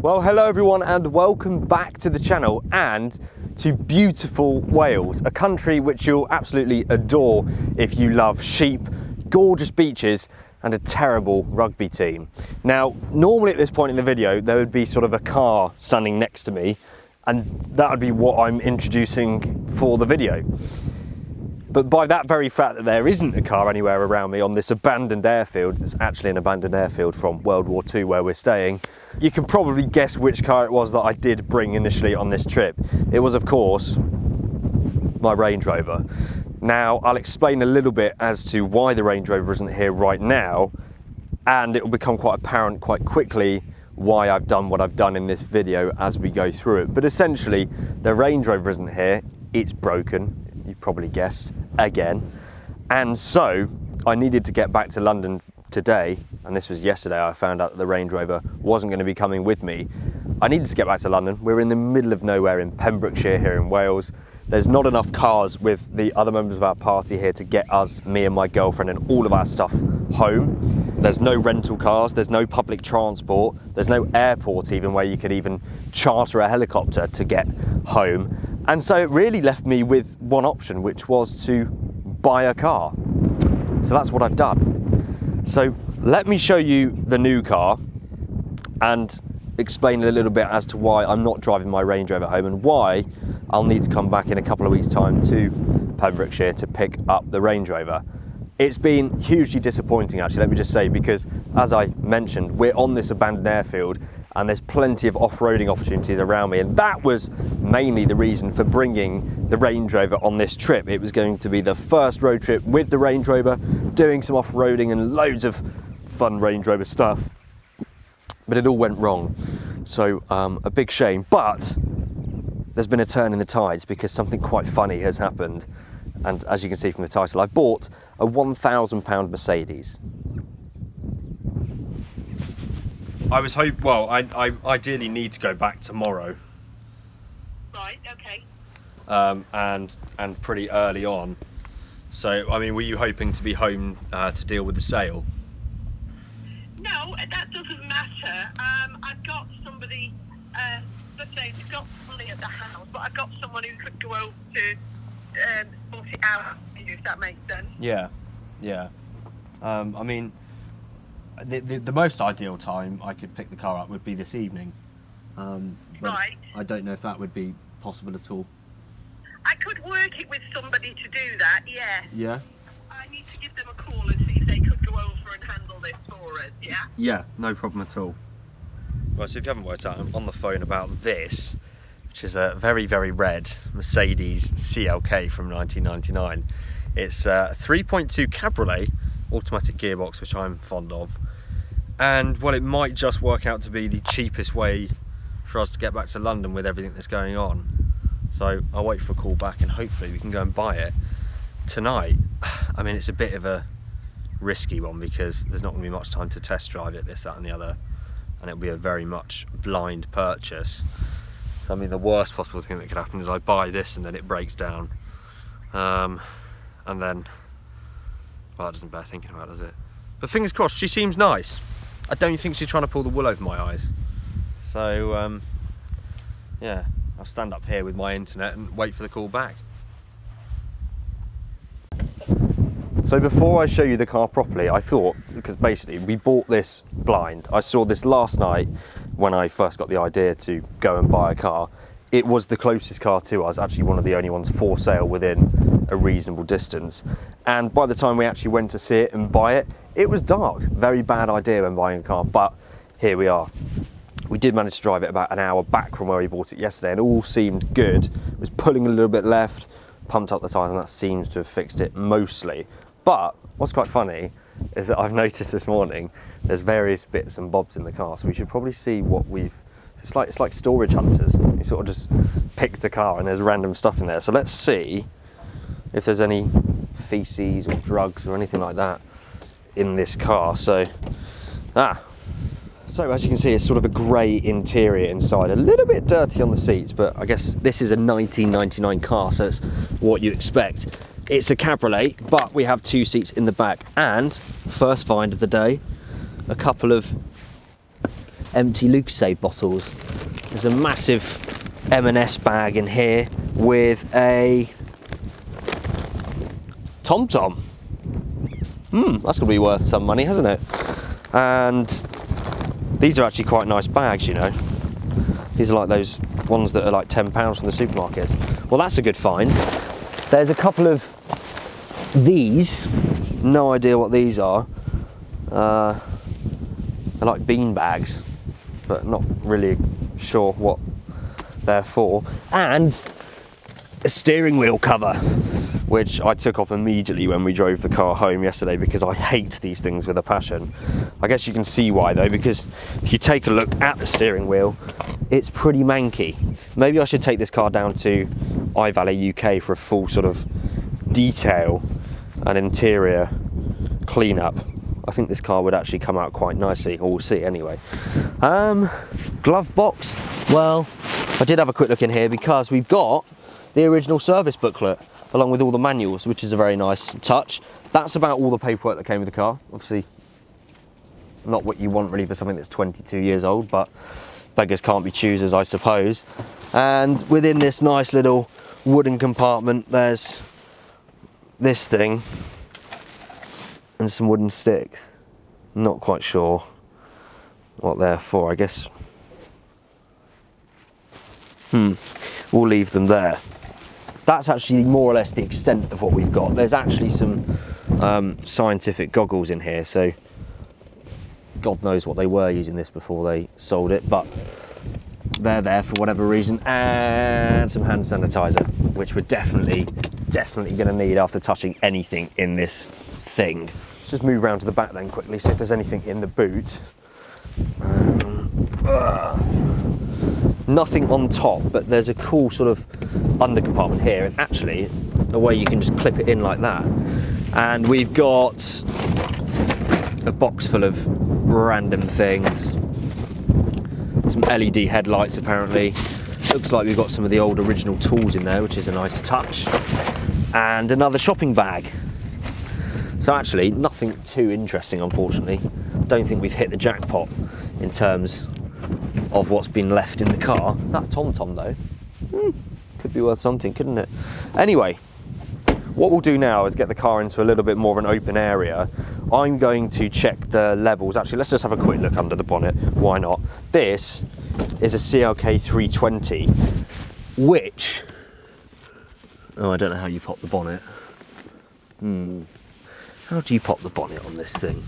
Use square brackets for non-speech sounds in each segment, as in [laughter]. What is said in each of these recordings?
Well, hello everyone and welcome back to the channel and to beautiful Wales, a country which you'll absolutely adore if you love sheep, gorgeous beaches and a terrible rugby team. Now, normally at this point in the video, there would be sort of a car standing next to me and that would be what I'm introducing for the video. But by that very fact that there isn't a car anywhere around me on this abandoned airfield, it's actually an abandoned airfield from World War II where we're staying, you can probably guess which car it was that I did bring initially on this trip. It was, of course, my Range Rover. Now, I'll explain a little bit as to why the Range Rover isn't here right now, and it will become quite apparent quite quickly why I've done what I've done in this video as we go through it. But essentially, the Range Rover isn't here, it's broken, you probably guessed, again. And so I needed to get back to London today, and this was yesterday, I found out that the Range Rover wasn't going to be coming with me. I needed to get back to London. We're in the middle of nowhere in Pembrokeshire here in Wales. There's not enough cars with the other members of our party here to get us, me and my girlfriend, and all of our stuff home. There's no rental cars, there's no public transport, there's no airport even where you could even charter a helicopter to get home. And so it really left me with one option, which was to buy a car. So that's what I've done. So let me show you the new car and explain a little bit as to why I'm not driving my Range Rover home and why I'll need to come back in a couple of weeks time to Pembrokeshire to pick up the Range Rover. It's been hugely disappointing actually, let me just say, because as I mentioned, we're on this abandoned airfield and there's plenty of off-roading opportunities around me and that was mainly the reason for bringing the Range Rover on this trip. It was going to be the first road trip with the Range Rover, doing some off-roading and loads of fun Range Rover stuff but it all went wrong. So um, a big shame, but there's been a turn in the tides because something quite funny has happened. And as you can see from the title, I've bought a 1,000 pound Mercedes. I was hope. Well, I, I ideally need to go back tomorrow. Right, okay. Um, and and pretty early on. So I mean, were you hoping to be home uh, to deal with the sale? No, that doesn't matter. Um, I've got somebody, uh, let's say, it's got somebody at the house, but I've got someone who could go over to um, sort it out, if that makes sense. Yeah, yeah. Um, I mean, the, the, the most ideal time I could pick the car up would be this evening. Um, but Right. I don't know if that would be possible at all. I could work it with somebody to do that, yeah. Yeah. I need to give them a call and see if they could go over and handle this for us, yeah? Yeah, no problem at all. Right, so if you haven't worked out, I'm on the phone about this, which is a very, very red Mercedes CLK from 1999. It's a 3.2 Cabriolet automatic gearbox, which I'm fond of. And well, it might just work out to be the cheapest way for us to get back to London with everything that's going on. So I'll wait for a call back and hopefully we can go and buy it tonight. [sighs] I mean, it's a bit of a risky one because there's not going to be much time to test drive it, this, that, and the other, and it'll be a very much blind purchase. So, I mean, the worst possible thing that could happen is I buy this and then it breaks down, um, and then, well, that doesn't bear thinking about, does it? But fingers crossed, she seems nice. I don't think she's trying to pull the wool over my eyes. So, um, yeah, I'll stand up here with my internet and wait for the call back. So before I show you the car properly, I thought, because basically we bought this blind. I saw this last night when I first got the idea to go and buy a car. It was the closest car to us, actually one of the only ones for sale within a reasonable distance. And by the time we actually went to see it and buy it, it was dark. Very bad idea when buying a car, but here we are. We did manage to drive it about an hour back from where we bought it yesterday and all seemed good. It was pulling a little bit left, pumped up the tyres and that seems to have fixed it mostly. But what's quite funny is that I've [laughs] noticed this morning there's various bits and bobs in the car, so we should probably see what we've. It's like it's like storage hunters. You sort of just picked a car and there's random stuff in there. So let's see if there's any feces or drugs or anything like that in this car. So ah, so as you can see, it's sort of a grey interior inside, a little bit dirty on the seats, but I guess this is a 1999 car, so it's what you expect. It's a cabriolet, but we have two seats in the back, and first find of the day, a couple of empty Lucozade bottles. There's a massive M&S bag in here with a Tom Tom. Hmm, that's gonna be worth some money, hasn't it? And these are actually quite nice bags, you know. These are like those ones that are like £10 from the supermarkets. Well, that's a good find. There's a couple of these, no idea what these are. Uh, they're like bean bags, but not really sure what they're for. And a steering wheel cover, which I took off immediately when we drove the car home yesterday because I hate these things with a passion. I guess you can see why though, because if you take a look at the steering wheel, it's pretty manky. Maybe I should take this car down to iValet UK for a full sort of detail and interior cleanup. I think this car would actually come out quite nicely, or we'll see anyway. Um, glove box, well, I did have a quick look in here because we've got the original service booklet along with all the manuals, which is a very nice touch. That's about all the paperwork that came with the car. Obviously, not what you want really for something that's 22 years old, but beggars can't be choosers, I suppose. And within this nice little wooden compartment, there's this thing and some wooden sticks. Not quite sure what they're for, I guess. Hmm, we'll leave them there. That's actually more or less the extent of what we've got. There's actually some um, scientific goggles in here, so God knows what they were using this before they sold it, but they're there for whatever reason. And some hand sanitizer, which we're definitely, definitely gonna need after touching anything in this thing. Let's just move around to the back then quickly, see if there's anything in the boot. Um, uh, nothing on top, but there's a cool sort of under compartment here, and actually a way you can just clip it in like that. And we've got a box full of random things. Some LED headlights apparently. Looks like we've got some of the old original tools in there, which is a nice touch. And another shopping bag. So actually, nothing too interesting, unfortunately. Don't think we've hit the jackpot in terms of what's been left in the car. That Tom Tom though, hmm, could be worth something, couldn't it? Anyway, what we'll do now is get the car into a little bit more of an open area. I'm going to check the levels. Actually, let's just have a quick look under the bonnet. Why not? This is a CLK 320, which, oh, I don't know how you pop the bonnet. Hmm, how do you pop the bonnet on this thing?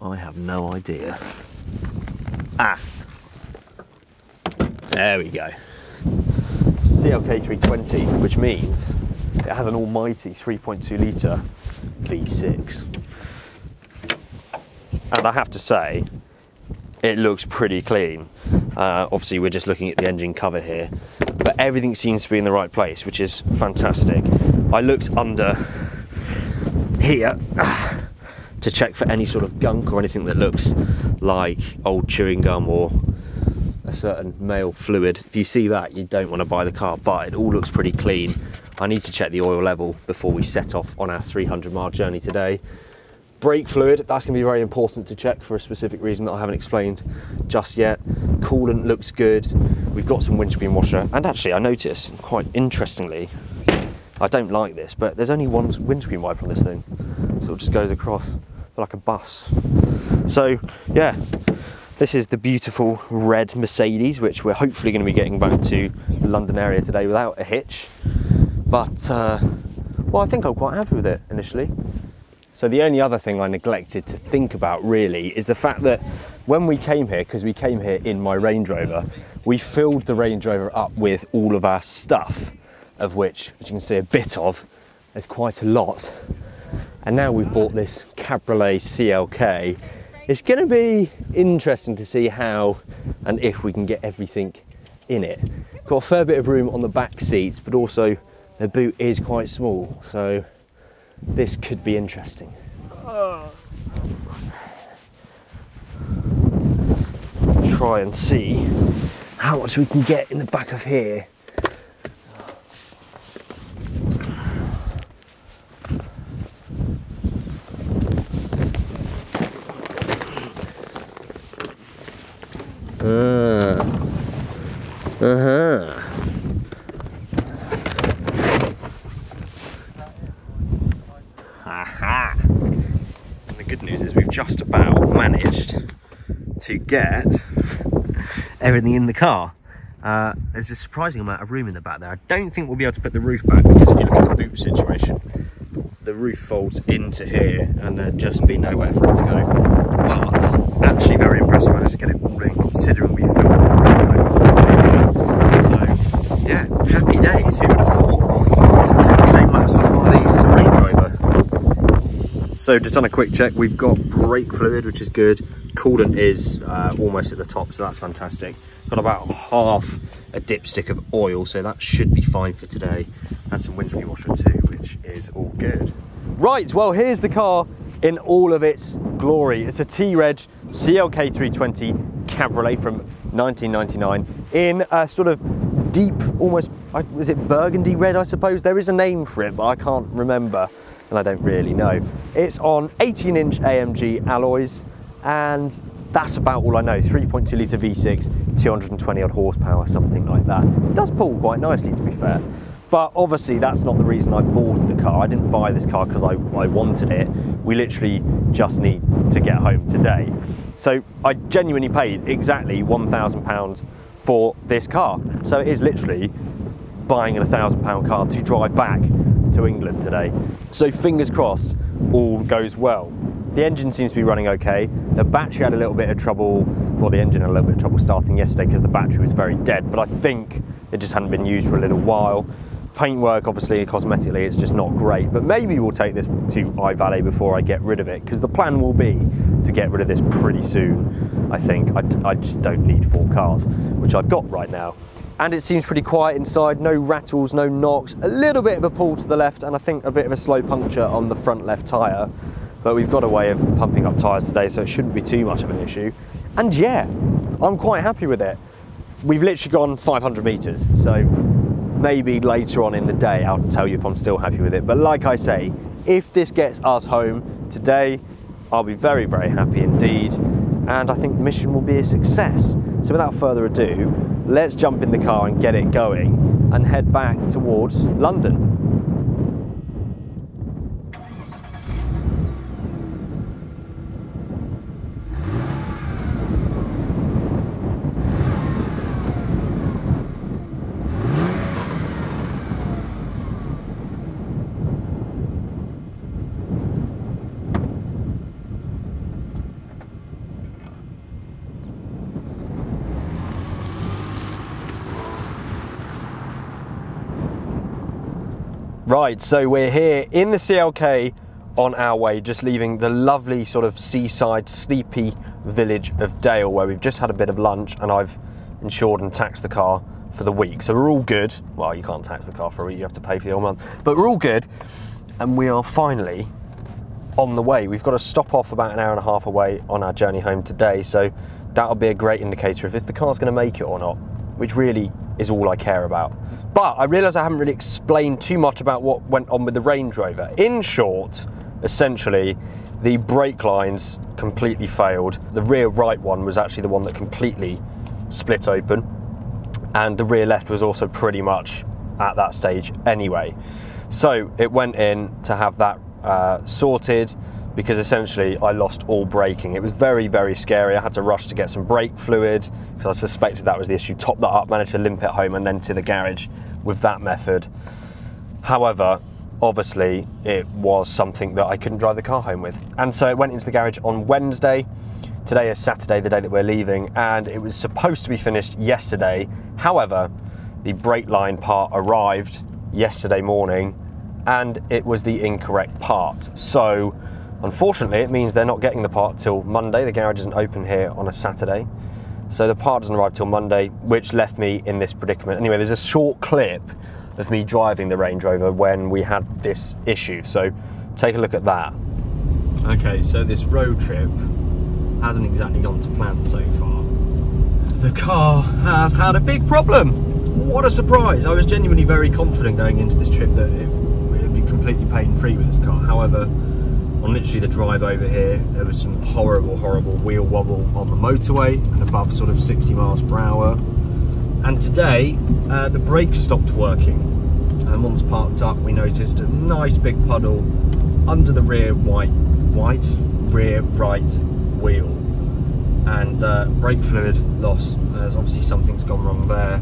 I have no idea. Ah, there we go. CLK 320, which means it has an almighty 3.2 litre V6. And I have to say, it looks pretty clean. Uh, obviously, we're just looking at the engine cover here, but everything seems to be in the right place, which is fantastic. I looked under here to check for any sort of gunk or anything that looks like old chewing gum or certain male fluid. If you see that, you don't want to buy the car, but it all looks pretty clean. I need to check the oil level before we set off on our 300 mile journey today. Brake fluid, that's going to be very important to check for a specific reason that I haven't explained just yet. Coolant looks good. We've got some windscreen washer. And actually, I noticed, quite interestingly, I don't like this, but there's only one windscreen wiper on this thing. So it just goes across like a bus. So, yeah, this is the beautiful red Mercedes, which we're hopefully going to be getting back to the London area today without a hitch. But, uh, well, I think I'm quite happy with it initially. So the only other thing I neglected to think about really is the fact that when we came here, because we came here in my Range Rover, we filled the Range Rover up with all of our stuff, of which, as you can see a bit of, there's quite a lot. And now we've bought this Cabriolet CLK. It's gonna be interesting to see how and if we can get everything in it. Got a fair bit of room on the back seats, but also the boot is quite small. So this could be interesting. Try and see how much we can get in the back of here. Uh-huh. Uh-huh. Aha! And the good news is we've just about managed to get everything in the car. Uh, there's a surprising amount of room in the back there. I don't think we'll be able to put the roof back because if you look at the boot situation, the roof folds into here and there'd just be nowhere for it to go. But actually very impressed with managed to get it all in considering we filled So yeah, happy days. Who would have thought? I the same amount of stuff these as a Range Rover. So just on a quick check, we've got brake fluid, which is good. Coolant is uh, almost at the top, so that's fantastic. Got about half a dipstick of oil, so that should be fine for today. And some windscreen washer too, which is all good. Right, well, here's the car in all of its glory. It's a T-Reg CLK 320 Cabriolet from 1999 in a sort of deep, almost, is it burgundy red, I suppose? There is a name for it, but I can't remember, and I don't really know. It's on 18 inch AMG alloys, and that's about all I know. 3.2 litre V6, 220 odd horsepower, something like that. It does pull quite nicely, to be fair. But obviously that's not the reason I bought the car. I didn't buy this car because I, I wanted it. We literally just need to get home today. So I genuinely paid exactly £1,000 for this car. So it is literally buying a £1,000 car to drive back to England today. So fingers crossed, all goes well. The engine seems to be running okay. The battery had a little bit of trouble, well the engine had a little bit of trouble starting yesterday because the battery was very dead, but I think it just hadn't been used for a little while. Paintwork, obviously, cosmetically, it's just not great, but maybe we'll take this to iValet before I get rid of it, because the plan will be to get rid of this pretty soon, I think. I, I just don't need four cars, which I've got right now. And it seems pretty quiet inside, no rattles, no knocks, a little bit of a pull to the left, and I think a bit of a slow puncture on the front left tyre but we've got a way of pumping up tyres today, so it shouldn't be too much of an issue. And yeah, I'm quite happy with it. We've literally gone 500 metres, so maybe later on in the day I'll tell you if I'm still happy with it. But like I say, if this gets us home today, I'll be very, very happy indeed. And I think the mission will be a success. So without further ado, let's jump in the car and get it going and head back towards London. Right, so we're here in the CLK on our way, just leaving the lovely sort of seaside, sleepy village of Dale, where we've just had a bit of lunch and I've insured and taxed the car for the week. So we're all good. Well, you can't tax the car for a week, you have to pay for the whole month. But we're all good, and we are finally on the way. We've got to stop off about an hour and a half away on our journey home today, so that'll be a great indicator of if the car's going to make it or not, which really is all I care about. But I realise I haven't really explained too much about what went on with the Range Rover. In short, essentially, the brake lines completely failed. The rear right one was actually the one that completely split open, and the rear left was also pretty much at that stage anyway. So it went in to have that uh, sorted because essentially I lost all braking. It was very, very scary. I had to rush to get some brake fluid because I suspected that was the issue. Top that up, managed to limp it home and then to the garage with that method. However, obviously it was something that I couldn't drive the car home with. And so it went into the garage on Wednesday. Today is Saturday, the day that we're leaving, and it was supposed to be finished yesterday. However, the brake line part arrived yesterday morning and it was the incorrect part. So Unfortunately, it means they're not getting the part till Monday. The garage isn't open here on a Saturday. So the part doesn't arrive till Monday, which left me in this predicament. Anyway, there's a short clip of me driving the Range Rover when we had this issue. So take a look at that. Okay, so this road trip hasn't exactly gone to plan so far. The car has had a big problem. What a surprise. I was genuinely very confident going into this trip that it would be completely pain-free with this car. However, on literally the drive over here, there was some horrible, horrible wheel wobble on the motorway and above sort of 60 miles per hour. And today, uh, the brakes stopped working. And once parked up, we noticed a nice big puddle under the rear white, white rear right wheel. And uh, brake fluid loss. There's obviously something's gone wrong there.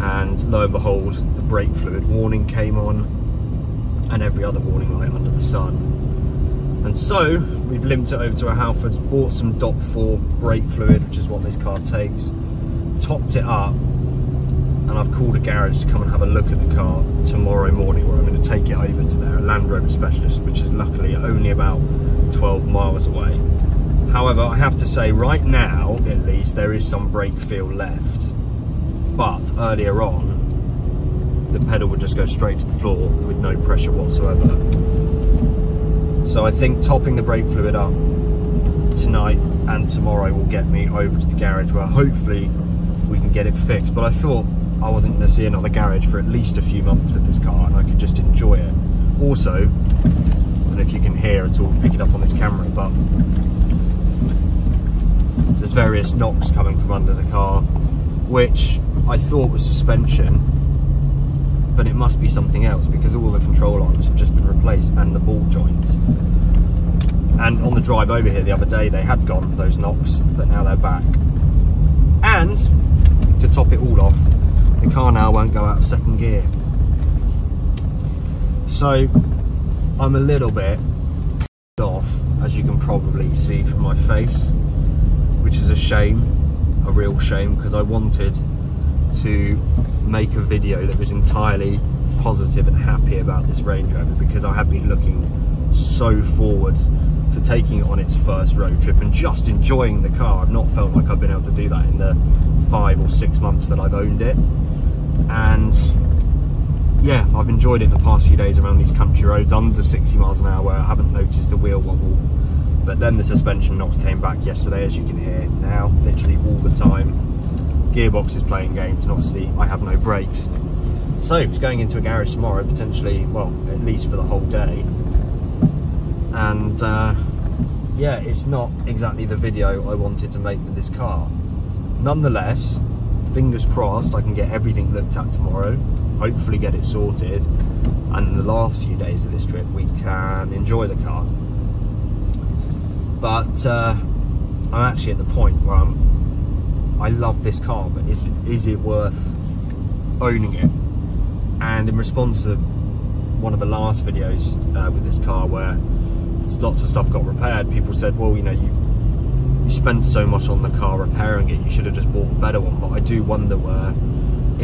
And lo and behold, the brake fluid warning came on and every other warning light under the sun. And so we've limped it over to our Halfords, bought some DOT 4 brake fluid, which is what this car takes, topped it up, and I've called a garage to come and have a look at the car tomorrow morning where I'm going to take it over to their Land Rover specialist, which is luckily only about 12 miles away. However, I have to say right now, at least, there is some brake feel left. But earlier on, the pedal would just go straight to the floor with no pressure whatsoever. So I think topping the brake fluid up tonight and tomorrow will get me over to the garage where hopefully we can get it fixed. But I thought I wasn't going to see another garage for at least a few months with this car and I could just enjoy it. Also, I don't know if you can hear at all, pick it up on this camera, but there's various knocks coming from under the car, which I thought was suspension, but it must be something else because all the control arms have just been replaced and the ball joints. And on the drive over here the other day, they had gone, those knocks, but now they're back. And to top it all off, the car now won't go out of second gear. So I'm a little bit off, as you can probably see from my face, which is a shame, a real shame, because I wanted to make a video that was entirely positive and happy about this Range Rover because I have been looking so forward to taking it on its first road trip and just enjoying the car. I've not felt like I've been able to do that in the five or six months that I've owned it. And yeah, I've enjoyed it the past few days around these country roads under 60 miles an hour where I haven't noticed the wheel wobble. But then the suspension knocks came back yesterday, as you can hear now, literally all the time gearbox is playing games and obviously I have no brakes. So it's going into a garage tomorrow, potentially, well, at least for the whole day. And uh, yeah, it's not exactly the video I wanted to make with this car. Nonetheless, fingers crossed I can get everything looked at tomorrow, hopefully get it sorted, and in the last few days of this trip we can enjoy the car. But uh, I'm actually at the point where I'm I love this car, but is, is it worth owning it? And in response to one of the last videos uh, with this car where lots of stuff got repaired, people said, well, you know, you've you spent so much on the car repairing it, you should have just bought a better one. But I do wonder where,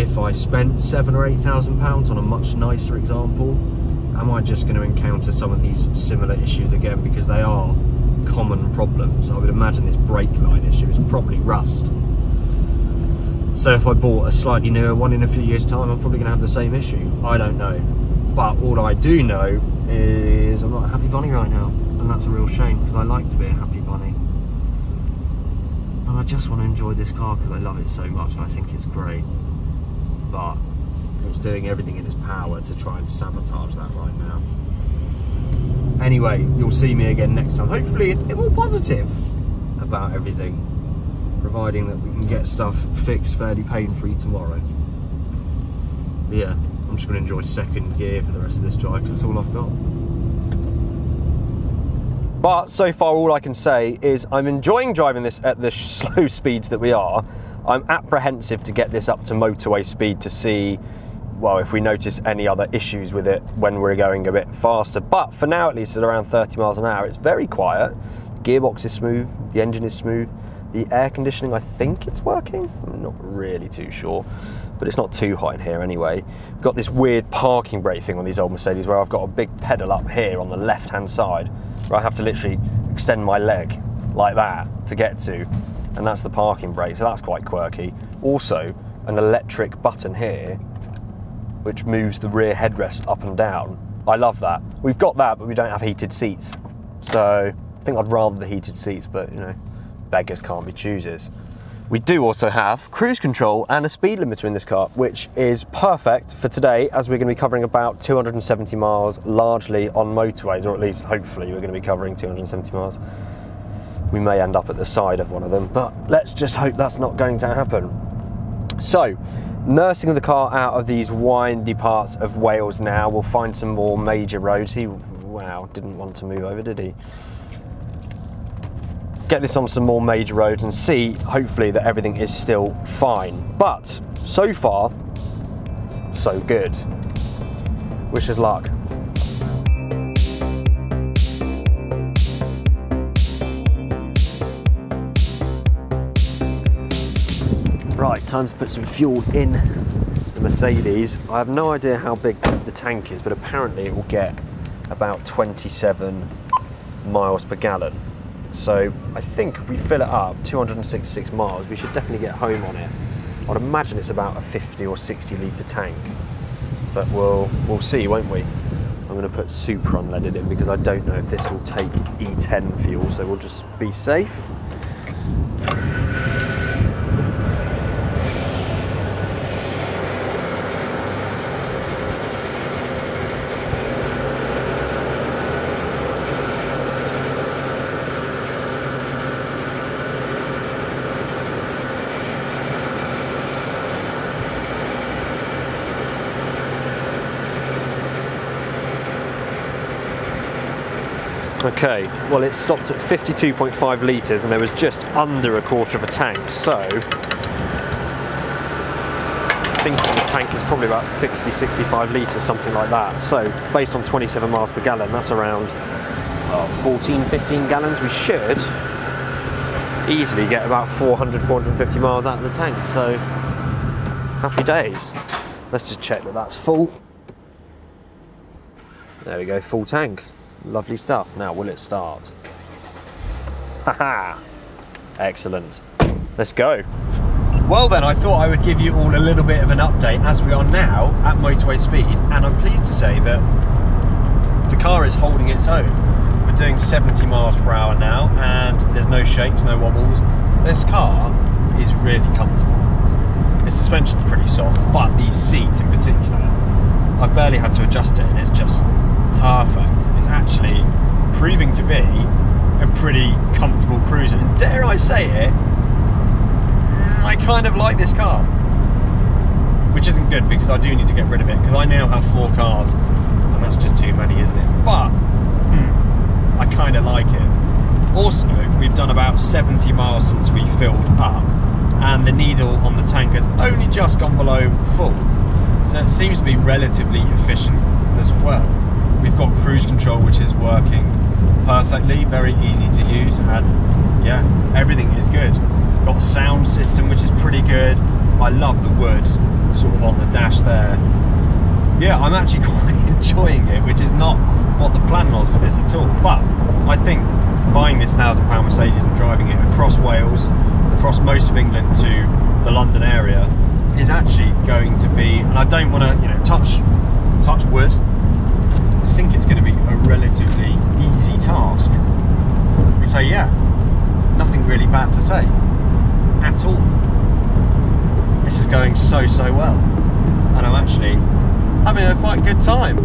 if I spent seven or eight thousand pounds on a much nicer example, am I just going to encounter some of these similar issues again? Because they are common problems. I would imagine this brake line issue is probably rust. So if I bought a slightly newer one in a few years time, I'm probably gonna have the same issue. I don't know. But all I do know is I'm not a happy bunny right now. And that's a real shame because I like to be a happy bunny. And I just want to enjoy this car because I love it so much and I think it's great. But it's doing everything in its power to try and sabotage that right now. Anyway, you'll see me again next time. Hopefully bit more positive about everything providing that we can get stuff fixed fairly pain-free tomorrow. But yeah, I'm just going to enjoy second gear for the rest of this drive because that's all I've got. But so far all I can say is I'm enjoying driving this at the [laughs] slow speeds that we are. I'm apprehensive to get this up to motorway speed to see well, if we notice any other issues with it when we're going a bit faster. But for now, at least at around 30 miles an hour, it's very quiet. Gearbox is smooth, the engine is smooth. The air conditioning, I think it's working. I'm not really too sure, but it's not too hot in here anyway. We've got this weird parking brake thing on these old Mercedes where I've got a big pedal up here on the left-hand side where I have to literally extend my leg like that to get to, and that's the parking brake, so that's quite quirky. Also, an electric button here which moves the rear headrest up and down. I love that. We've got that, but we don't have heated seats. So I think I'd rather the heated seats, but you know, beggars can't be choosers. We do also have cruise control and a speed limiter in this car, which is perfect for today as we're going to be covering about 270 miles largely on motorways, or at least hopefully we're going to be covering 270 miles. We may end up at the side of one of them, but let's just hope that's not going to happen. So, nursing the car out of these windy parts of Wales now, we'll find some more major roads. He, wow, didn't want to move over, did he? Get this on some more major roads and see hopefully that everything is still fine. But so far, so good. Wish us luck. Right, time to put some fuel in the Mercedes. I have no idea how big the tank is, but apparently it will get about 27 miles per gallon. So I think if we fill it up 266 miles, we should definitely get home on it. I'd imagine it's about a 50 or 60 litre tank, but we'll, we'll see, won't we? I'm going to put super unleaded in because I don't know if this will take E10 fuel, so we'll just be safe. Okay, well it stopped at 52.5 litres and there was just under a quarter of a tank, so I think the tank is probably about 60, 65 litres, something like that. So based on 27 miles per gallon, that's around oh, 14, 15 gallons. We should easily get about 400, 450 miles out of the tank, so happy days. Let's just check that that's full. There we go, full tank. Lovely stuff. Now, will it start? Haha! Excellent. Let's go. Well then, I thought I would give you all a little bit of an update as we are now at motorway speed, and I'm pleased to say that the car is holding its own. We're doing 70 miles per hour now, and there's no shakes, no wobbles. This car is really comfortable. The suspension's pretty soft, but these seats in particular, I've barely had to adjust it, and it's just perfect is actually proving to be a pretty comfortable cruising. And dare I say it, I kind of like this car. Which isn't good because I do need to get rid of it because I now have four cars and that's just too many, isn't it? But hmm, I kind of like it. Also, we've done about 70 miles since we filled up and the needle on the tank has only just gone below full. So it seems to be relatively efficient as well. We've got cruise control which is working perfectly, very easy to use and yeah, everything is good. Got a sound system which is pretty good. I love the wood sort of on the dash there. Yeah, I'm actually [laughs] quite enjoying it, which is not what the plan was for this at all. But I think buying this thousand pound Mercedes and driving it across Wales, across most of England to the London area is actually going to be, and I don't want to, you know, touch touch wood, I think it's going to be relatively easy task. So yeah, nothing really bad to say at all. This is going so, so well. And I'm actually having a quite good time.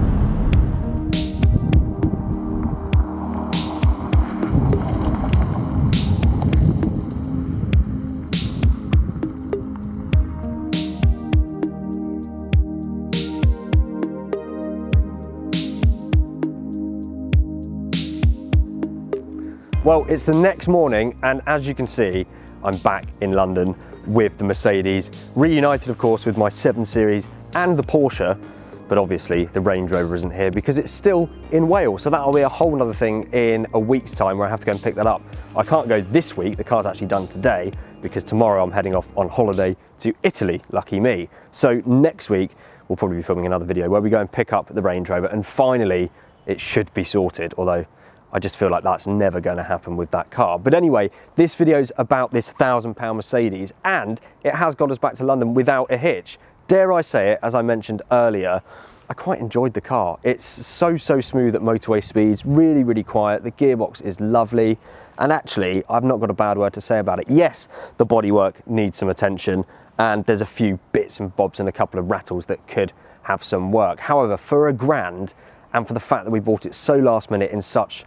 Well, it's the next morning, and as you can see, I'm back in London with the Mercedes, reunited, of course, with my 7 Series and the Porsche, but obviously the Range Rover isn't here because it's still in Wales. So that'll be a whole other thing in a week's time where I have to go and pick that up. I can't go this week, the car's actually done today because tomorrow I'm heading off on holiday to Italy, lucky me. So next week, we'll probably be filming another video where we go and pick up the Range Rover and finally it should be sorted, although I just feel like that's never going to happen with that car. But anyway, this video is about this thousand pound Mercedes and it has got us back to London without a hitch. Dare I say it, as I mentioned earlier, I quite enjoyed the car. It's so, so smooth at motorway speeds, really, really quiet. The gearbox is lovely. And actually, I've not got a bad word to say about it. Yes, the bodywork needs some attention and there's a few bits and bobs and a couple of rattles that could have some work. However, for a grand and for the fact that we bought it so last minute in such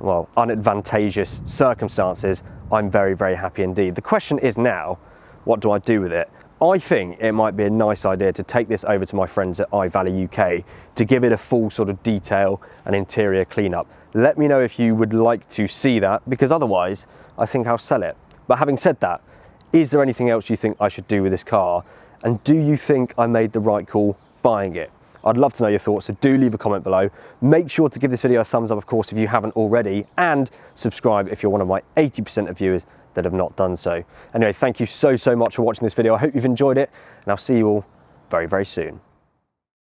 well, unadvantageous circumstances, I'm very, very happy indeed. The question is now, what do I do with it? I think it might be a nice idea to take this over to my friends at iValet UK to give it a full sort of detail and interior cleanup. Let me know if you would like to see that because otherwise I think I'll sell it. But having said that, is there anything else you think I should do with this car? And do you think I made the right call buying it? I'd love to know your thoughts, so do leave a comment below. Make sure to give this video a thumbs up, of course, if you haven't already, and subscribe if you're one of my 80% of viewers that have not done so. Anyway, thank you so, so much for watching this video. I hope you've enjoyed it, and I'll see you all very, very soon.